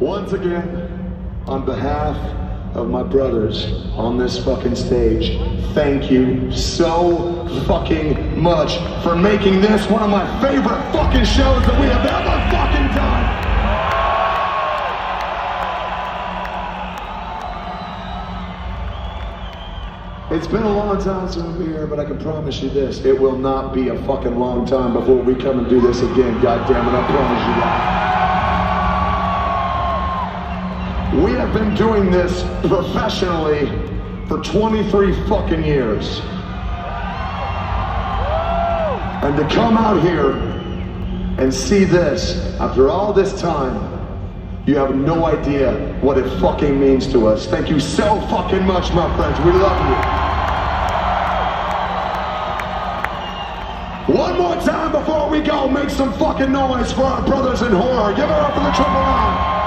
Once again, on behalf of my brothers on this fucking stage, thank you so fucking much for making this one of my favorite fucking shows that we have ever fucking done. It's been a long time since we've been here, but I can promise you this: it will not be a fucking long time before we come and do this again. God damn it, I promise you that. Have been doing this professionally for 23 fucking years. And to come out here and see this after all this time, you have no idea what it fucking means to us. Thank you so fucking much, my friends. We love you. One more time before we go, make some fucking noise for our brothers in horror. Give it up for the Triple R.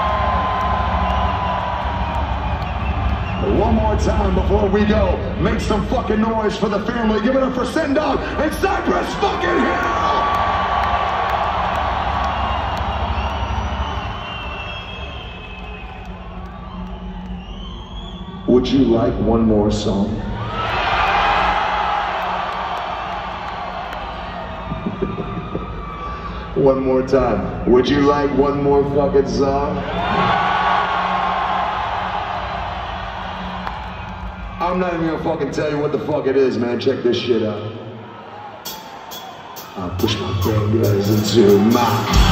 One more time before we go, make some fucking noise for the family. Give it up for Sen Dog and Cypress fucking Hill. Would you like one more song? one more time. Would you like one more fucking song? I'm not even gonna fucking tell you what the fuck it is, man. Check this shit out. I push my fingers into my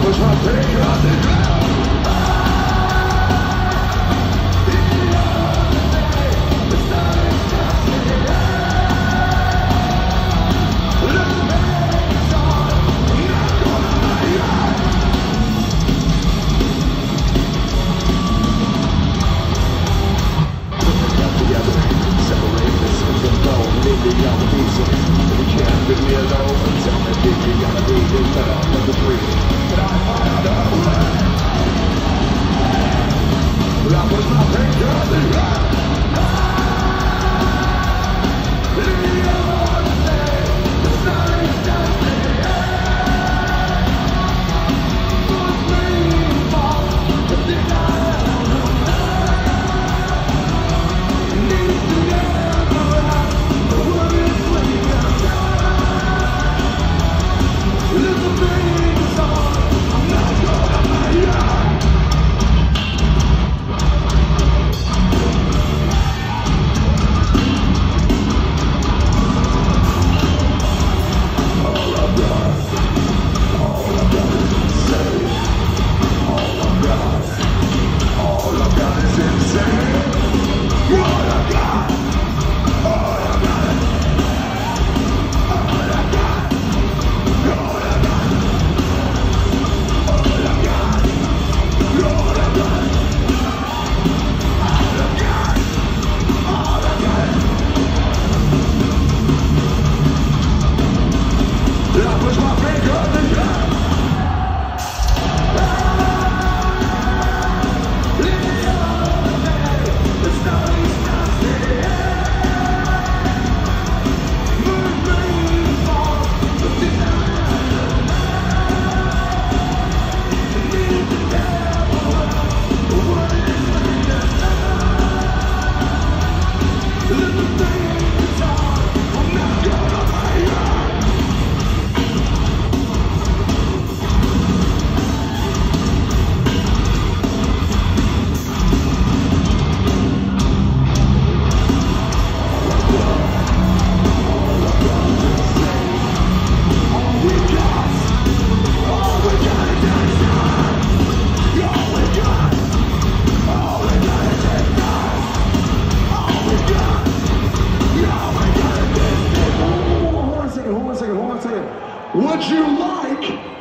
Tell me, did you gotta be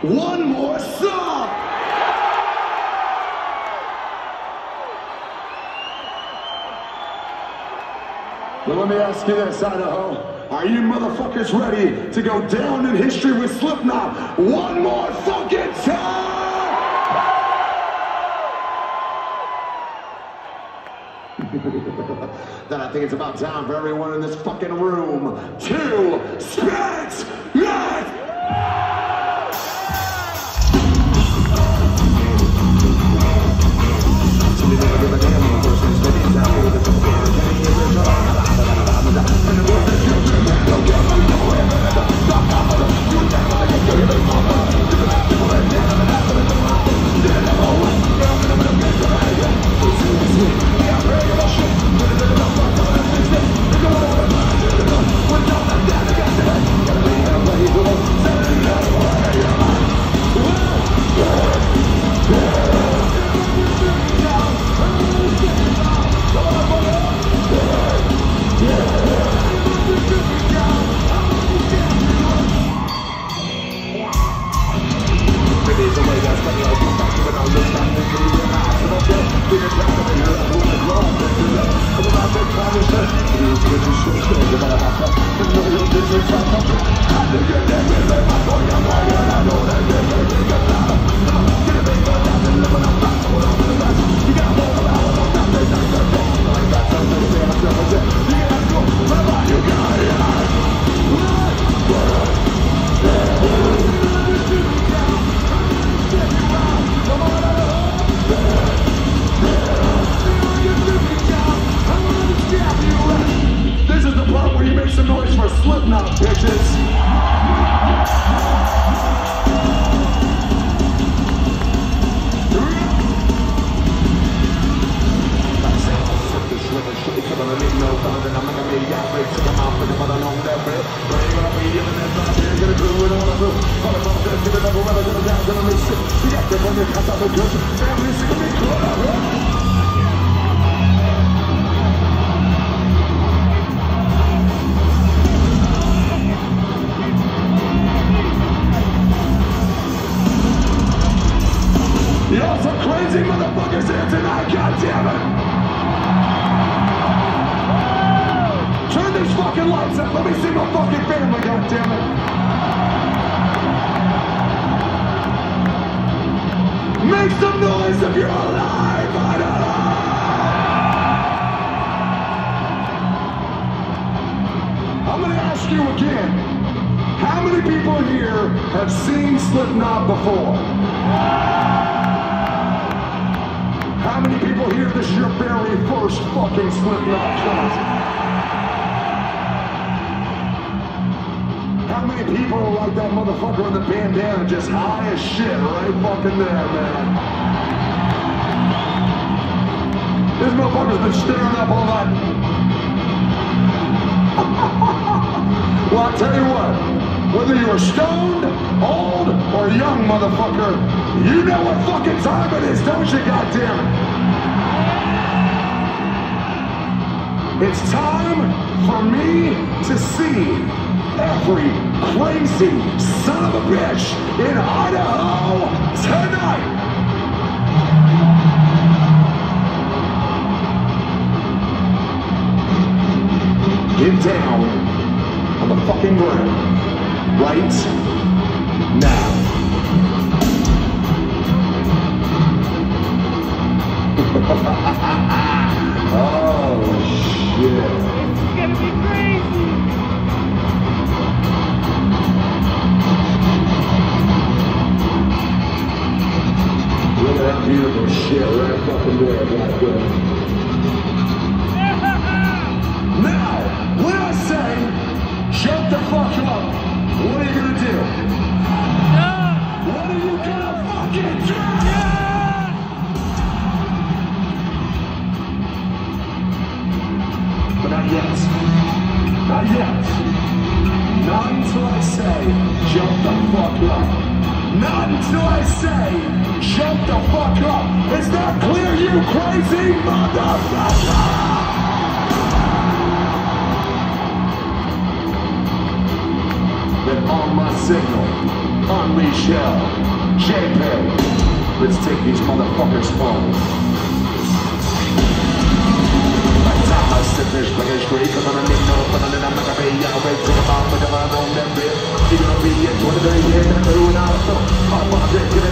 one more song. Well, let me ask you this, Idaho. Are you motherfuckers ready to go down in history with Slipknot one more fucking time? then I think it's about time for everyone in this fucking room to spit Y'all some crazy motherfuckers here tonight, goddammit! Turn these fucking lights up, let me see my fucking family, goddammit! Make some noise if you're alive! Idaho! I'm gonna ask you again. How many people here have seen Slipknot before? How many people here this is your very first fucking Slipknot concert? Many people like that motherfucker in the bandana just high as shit right fucking there, man? This motherfucker's been staring up all night. well, I tell you what, whether you're stoned, old, or young, motherfucker, you know what fucking time it is, don't you, goddammit? It's time for me to see every crazy son of a bitch in Idaho tonight. Get down on the fucking ground right now. oh shit. It's gonna be crazy. Shit right fucking there, black. Is that clear, you crazy motherfucker? Then on my signal. Unleash hell. JPEG. Let's take these motherfuckers but I'm in no fun, and I'm gonna be out with the bomb, but I'm on them bit. You're gonna be they here, and they're doing out, so I'm on it, get it,